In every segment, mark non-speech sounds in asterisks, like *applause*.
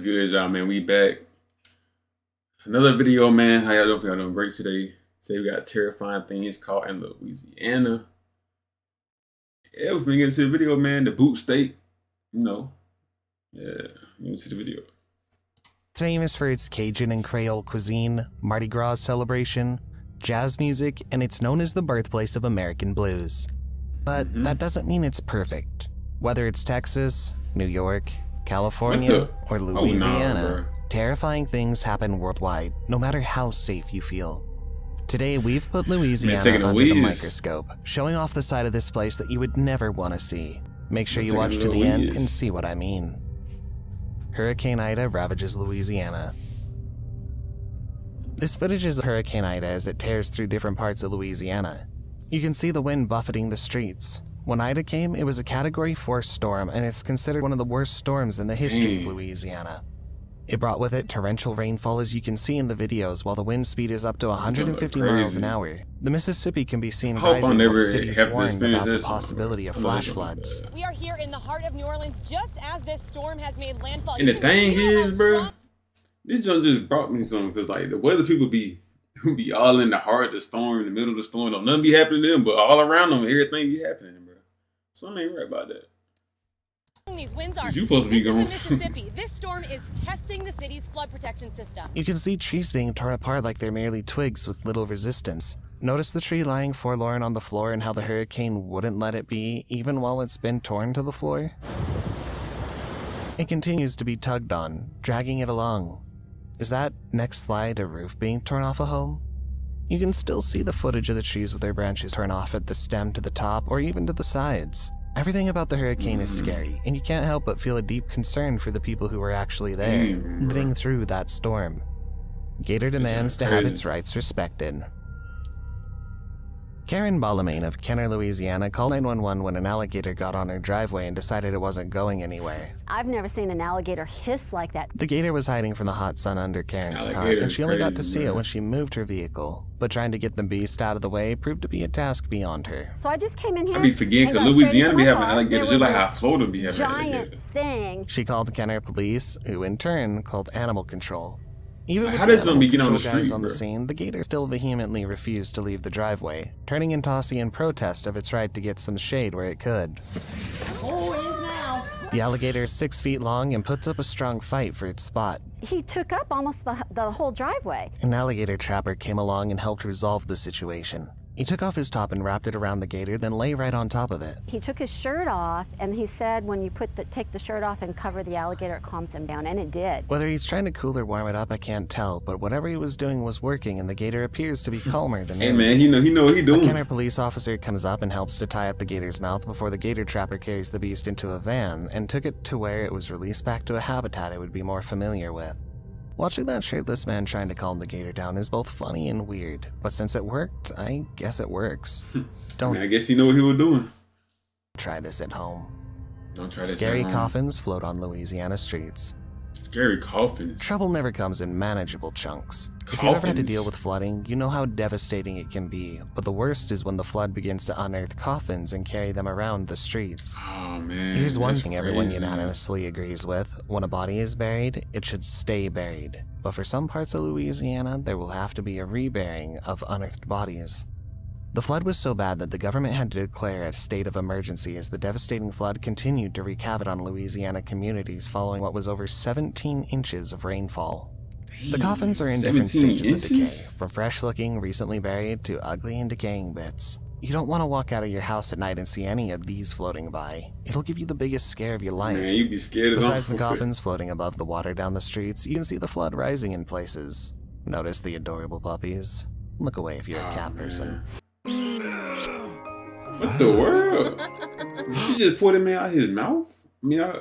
What's good, y'all, man? We back. Another video, man. How y'all doing? Y'all doing great today. Today we got terrifying things caught in Louisiana. Yeah, we're gonna get into the video, man. The boot state, you know. Yeah, you see the video. Famous for its Cajun and Creole cuisine, Mardi Gras celebration, jazz music, and it's known as the birthplace of American blues. But Mhm. that doesn't mean it's perfect. Whether it's Texas, New York, California, or Oh, nah, Louisiana, terrifying things happen worldwide, no matter how safe you feel. Today, we've put Louisiana a under the microscope, showing off the side of this place that you would never want to see. Make sure I'm you watch to the end and see what I mean. Hurricane Ida ravages Louisiana. This footage is of Hurricane Ida as it tears through different parts of Louisiana. You can see the wind buffeting the streets. When Ida came, it was a Category 4 storm, and it's considered one of the worst storms in the history of Louisiana. It brought with it torrential rainfall, as you can see in the videos, while the wind speed is up to 150 miles an hour. The Mississippi can be seen I hope I rising while never the city is warned about the possibility of flash it's gonna be floods. We are here in the heart of New Orleans just as this storm has made landfall. And the thing is, bro, strong- this junk just brought me something because like the weather people be *laughs* be all in the heart of the storm, in the middle of the storm. Don't nothing be happening to them, but all around them, everything be happening, bro. Something ain't right about that. these winds are. You supposed to be this going- *laughs* Mississippi. this storm is testing the city's flood protection system. You can see trees being torn apart like they're merely twigs with little resistance. Notice the tree lying forlorn on the floor and how the hurricane wouldn't let it be, even while it's been torn to the floor? It continues to be tugged on, dragging it along. Is that next slide a roof being torn off a home? You can still see the footage of the trees with their branches torn off at the stem to the top or even to the sides. Everything about the hurricane is scary, and you can't help but feel a deep concern for the people who were actually there, Mm. living through that storm. Gator demands to have its rights respected. Karen Balamain of Kenner, Louisiana called 911 when an alligator got on her driveway and decided it wasn't going anywhere. I've never seen an alligator hiss like that. The gator was hiding from the hot sun under Karen's car, and she only got to crazy, see it when she moved her vehicle. But trying to get the beast out of the way proved to be a task beyond her. So I just came in here. I be forgetting and because got straight Louisiana into be having alligators There just like how Florida be having Giant alligators. thing. She called Kenner police, who in turn called animal control. Even with How the does animal get on the control guys street, on the bro? scene, the gator still vehemently refused to leave the driveway, turning and tossing in protest of its right to get some shade where it could. Oh, it is now. The alligator is six feet long and puts up a strong fight for its spot. He took up almost the, the whole driveway. An alligator trapper came along and helped resolve the situation. He took off his top and wrapped it around the gator, then lay right on top of it. He took his shirt off, and he said, "When you put the take the shirt off and cover the alligator, it calms him down." And it did. Whether he's trying to cool or warm it up, I can't tell, but whatever he was doing was working, and the gator appears to be calmer than *laughs* Hey ever. man, he know he know what he A. Kenner police officer comes up and helps to tie up the gator's mouth before the gator trapper carries the beast into a van and took it to where it was released back to a habitat it would be more familiar with. Watching that shirtless man trying to calm the gator down is both funny and weird, but since it worked, I guess it works. *laughs* Don't mean, I guess he know what he was doing. try this at home. Don't try that. Scary at home. coffins float on Louisiana streets. Scary coffins. Trouble never comes in manageable chunks. If you've ever had to deal with flooding, you know how devastating it can be, but the worst is when the flood begins to unearth coffins and carry them around the streets. Oh man. Here's one thing everyone unanimously agrees with when a body is buried, it should stay buried. But for some parts of Louisiana, there will have to be a reburying of unearthed bodies. The flood was so bad that the government had to declare a state of emergency as the devastating flood continued to wreak havoc on Louisiana communities following what was over 17 inches of rainfall. The coffins are in different 17 stages of decay, from fresh looking, recently buried, to ugly and decaying bits. You don't want to walk out of your house at night and see any of these floating by. It'll give you the biggest scare of your life. Man, you be scared Besides the coffins floating above the water down the streets, you can see the flood rising in places. Notice the adorable puppies. Look away if you're a Oh, cat man. person. What the world? Did *laughs* she just pour that man out his mouth? I mean, I,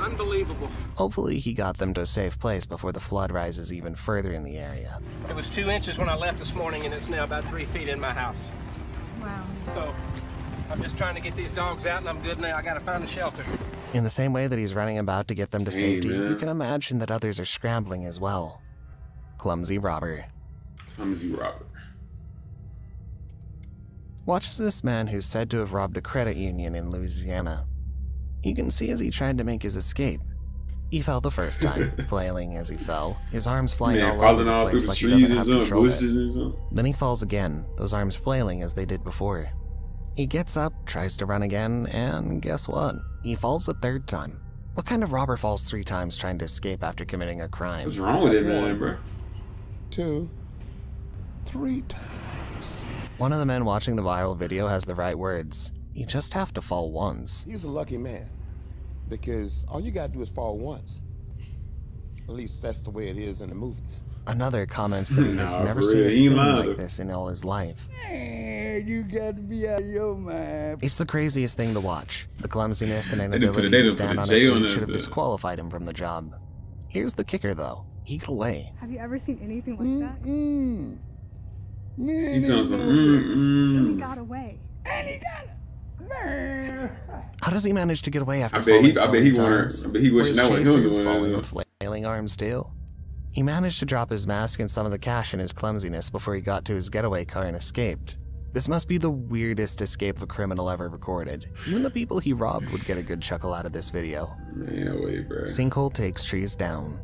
Unbelievable. Hopefully, he got them to a safe place before the flood rises even further in the area. It was two inches when I left this morning, and it's now about three feet in my house. Wow. So I'm just trying to get these dogs out, and I'm good now. I gotta find a shelter. In the same way that he's running about to get them to Hey, safety, you can imagine that others are scrambling as well. Clumsy robber. Clumsy Robert. Watch as this man who's said to have robbed a credit union in Louisiana. You can see as he tried to make his escape. He fell the first time, *laughs* flailing as he fell, his arms flying Man, all over the all place the like he doesn't have control of it. Then he falls again, those arms flailing as they did before. He gets up, tries to run again, and guess what? He falls a third time. What kind of robber falls three times trying to escape after committing a crime? What's wrong with it, man, bro? two, three times. One of the men watching the viral video has the right words. You just have to fall once. He's a lucky man because all you gotta do is fall once. At least that's the way it is in the movies. Another comments that he has Nah, never for seen a real, he ain't thing lying, like though. this in all his life. Man, you got to be out of your mind. It's the craziest thing to watch. The clumsiness and They done put inability to stand on his J on feet should have disqualified him from the job. Here's the kicker, though. He got away. Have you ever seen anything like that? Mm. Man, He sounds like, ain't no good. mm, He mm. got away. How does he manage to get away after I bet he- falling I so bet he many wanna- times? I bet he Were wishing his that was him chasers doing falling with flailing arms too? He managed to drop his mask and some of the cash in his clumsiness before he got to his getaway car and escaped. This must be the weirdest escape of a criminal ever recorded. Even the people he robbed would get a good chuckle out of this video. Man, wait, bro. Sinkhole takes trees down.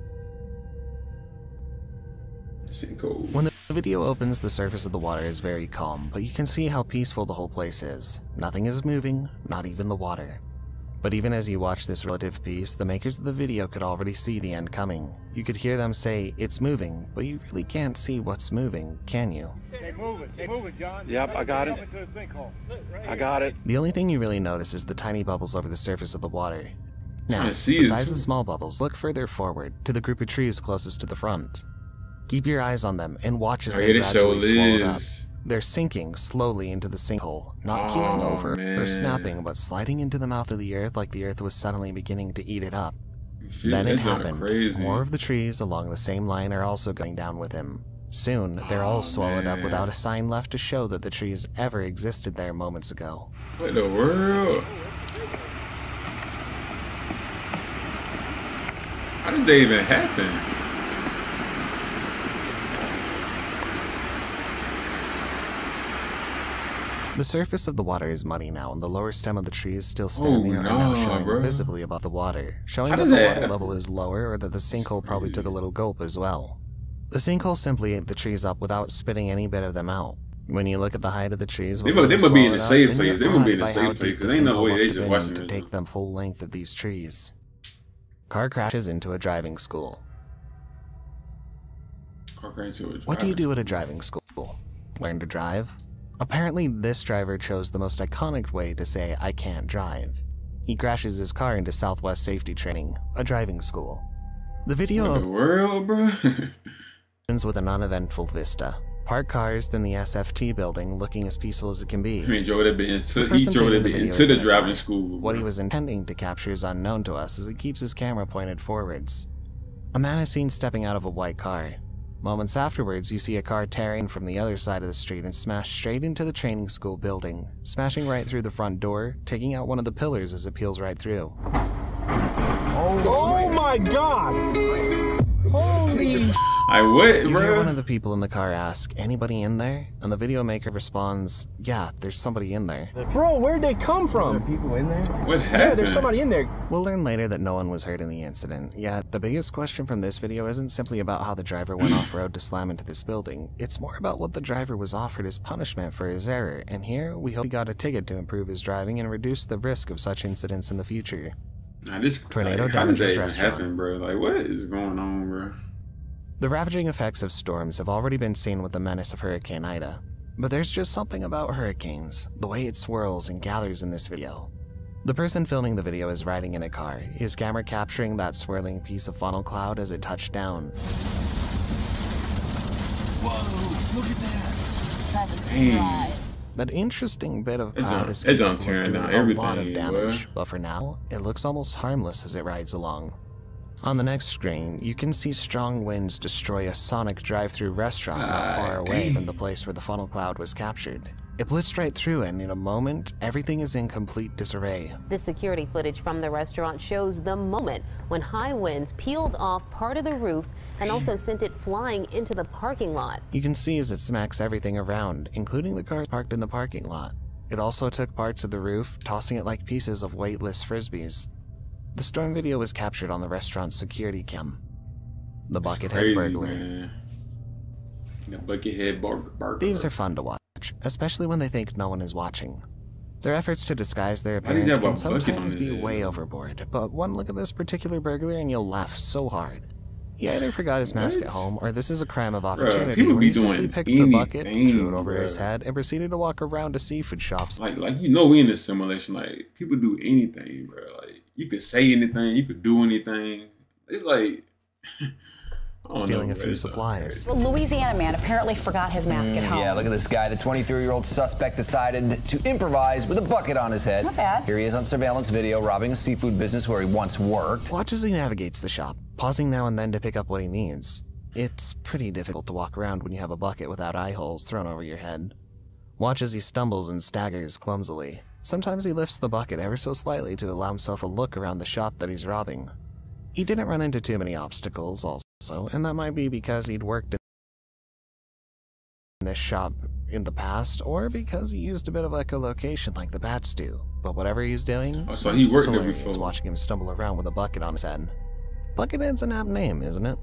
Sinkhole. When the video opens, the surface of the water is very calm, but you can see how peaceful the whole place is. Nothing is moving, not even the water. But even as you watch this relative peace, the makers of the video could already see the end coming. You could hear them say, it's moving, but you really can't see what's moving, can you? They move it, They move it, John. Yep, I got it. The. I got it. The only thing you really notice is the tiny bubbles over the surface of the water. Now, Trying to see is- besides the small bubbles, look further forward, to the group of trees closest to the front. Keep your eyes on them and watch as Oh, they gradually swallow up. They're sinking slowly into the sinkhole, not keeling Oh, over or snapping, but sliding into the mouth of the earth like the earth was suddenly beginning to eat it up. Then it happened. Crazy. More of the trees along the same line are also going down with him. Soon, they're all Oh, swallowed up without a sign left to show that the trees ever existed there moments ago. What in the world? How did that even happen? The surface of the water is muddy now, and the lower stem of the trees still standing are now Oh, no, showing bro. visibly above the water, showing How that the water happen? level is lower or that the sinkhole probably took a little gulp as well. The sinkhole simply ate the trees up without spitting any bit of them out. When you look at the height of the trees, They they must be in the it safe place. They must be in the by safe place, deep 'cause the ain't no way they just watching to take them full length of these trees. Car crashes into a driving school. Car crash to a What do you do at a driving school? Learn to drive? Apparently, this driver chose the most iconic way to say, I can't drive. He crashes his car into Southwest Safety Training, a driving school. The video the world, *laughs* opens with an uneventful vista. Parked cars, then the SFT building, looking as peaceful as it can be. I mean, drove that bit into, The he person drove taking that bit video into the driving car. school. What he was intending to capture is unknown to us as he keeps his camera pointed forwards. A man is seen stepping out of a white car. Moments afterwards, you see a car tearing from the other side of the street and smash straight into the training school building, smashing right through the front door, taking out one of the pillars as it peels right through. Oh my God! Holy! I what, You hear one of the people in the car ask, anybody in there? And the video maker responds, yeah, there's somebody in there. Bro, where'd they come from? people in there? What Yeah, happened? there's somebody in there. We'll learn later that no one was hurt in the incident, yet the biggest question from this video isn't simply about how the driver went off-road to slam into this building, it's more about what the driver was offered as punishment for his error, and here we hope he got a ticket to improve his driving and reduce the risk of such incidents in the future. Nah, this Tornado like, how did that damages even restaurant. happen, bro? Like, what is going on, bro? The ravaging effects of storms have already been seen with the menace of Hurricane Ida, but there's just something about hurricanes, the way it swirls and gathers in this video. The person filming the video is riding in a car, his camera capturing that swirling piece of funnel cloud as it touched down. Hmm. Dang. That interesting bit of It's cloud on- is it's on capable of doing a lot of damage, but for now, it looks almost harmless as it rides along. On the next screen, you can see strong winds destroy a Sonic drive-through restaurant not far away from the place where the funnel cloud was captured. It blitzed right through, and in a moment, everything is in complete disarray. The security footage from the restaurant shows the moment when high winds peeled off part of the roof and also sent it flying into the parking lot. You can see as it smacks everything around, including the cars parked in the parking lot. It also took parts of the roof, tossing it like pieces of weightless frisbees. The storm video was captured on the restaurant's security cam. The Buckethead Crazy, burglar. man. The Buckethead burglar. Thieves are fun to watch, especially when they think no one is watching. Their efforts to disguise their Why does he appearance can sometimes be head? way overboard, but one look at this particular burglar and you'll laugh so hard. He either forgot his mask at home, or this is a crime of opportunity people where he simply picked the bucket, threw it anything, over his head, and proceeded to walk around to seafood shops. Like, like you know, we in this simulation. Like, people do anything, bro. Like, you could say anything, you could do anything. It's like, *laughs* I Stealing know, a few It's, supplies. A Louisiana man apparently forgot his mask at mm, home. Yeah, look at this guy. The 23-year-old suspect decided to improvise with a bucket on his head. Not bad. Here he is on surveillance video robbing a seafood business where he once worked. Watch as he navigates the shop, pausing now and then to pick up what he needs. It's pretty difficult to walk around when you have a bucket without eye holes thrown over your head. Watch as he stumbles and staggers clumsily. Sometimes he lifts the bucket ever so slightly to allow himself a look around the shop that he's robbing. He didn't run into too many obstacles, also, and that might be because he'd worked in this shop in the past, or because he used a bit of echolocation like the bats do. But whatever he's doing, Oh, so he worked there before. watching him stumble around with a bucket on his head. Buckethead's an apt name, isn't it?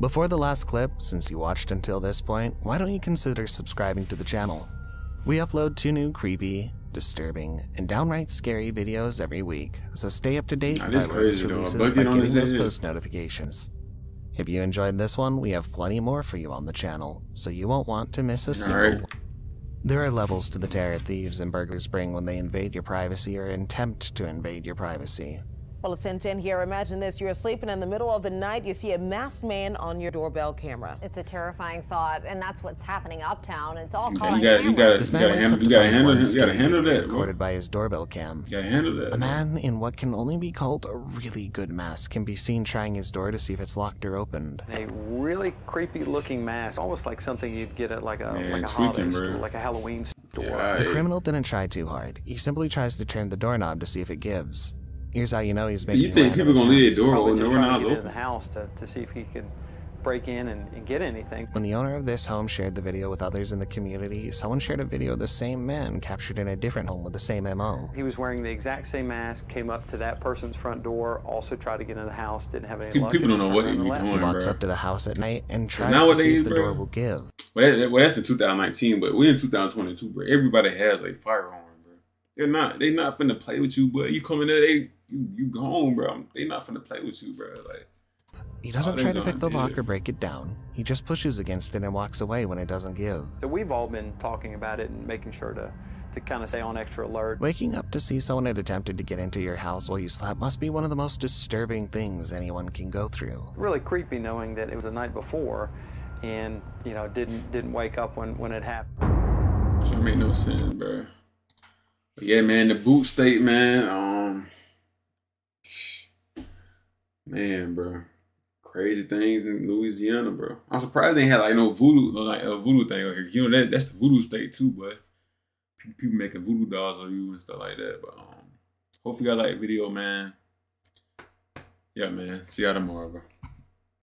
Before the last clip, since you watched until this point, why don't you consider subscribing to the channel? We upload two new creepy, disturbing, and downright scary videos every week, so stay up to date with our latest crazy, though. A releases by getting those post notifications. If you enjoyed this one, we have plenty more for you on the channel, so you won't want to miss a single Alright. one. There are levels to the terror thieves and burglars bring when they invade your privacy or attempt to invade your privacy. Well, it's 1010 here. Imagine this. You're asleep and in the middle of the night, you see a masked man on your doorbell camera. It's a terrifying thought, and that's what's happening uptown. It's all You caught got, on you got, you camera. got, you got to handle, up you got to handle, one you got to handle that, recorded by his doorbell cam. You got to handle that. A man in what can only be called a really good mask can be seen trying his door to see if it's locked or opened. A really creepy looking mask, almost like something you'd get at like a Man, like a tweaking, holiday store, like a Halloween store. Yeah, The criminal didn't try too hard. He simply tries to turn the doorknob to see if it gives. Here's how you know he's making You think random people gonna leave attempts. their door open, just the trying doorknobs to get open? the house to, to see if he could break in and, and get anything. When the owner of this home shared the video with others in the community, someone shared a video of the same man captured in a different home with the same MO. He was wearing the exact same mask, came up to that person's front door, also tried to get into the house, didn't have any People- luck. people don't know turned what around he be doing. He walks bro. up to the house at night and tries to nowadays, see if the bro, door will give. Well, that, well, that's in 2019, but we're in 2022, bro. Everybody has a firearm, bro. They're not, they're not finna play with you, but You coming in there, they, you, you gone, bro. They not finna play with you, bro. Like, He doesn't try to pick the lock or break it down. He just pushes against it and walks away when it doesn't give. So we've all been talking about it and making sure to, to kind of stay on extra alert. Waking up to see someone had attempted to get into your house while you slept must be one of the most disturbing things anyone can go through. Really creepy knowing that it was the night before and, you know, didn't didn't wake up when, when it happened. That make no sense, bro. But yeah, man, the boot state, man. Um, man, bro, crazy things in Louisiana, bro. I'm surprised they had like no voodoo, no, like a voodoo thing over here. You know that that's the voodoo state too, but people making voodoo dolls of you and stuff like that. But um, hopefully y'all like the video, man. Yeah, man. See y'all tomorrow, bro.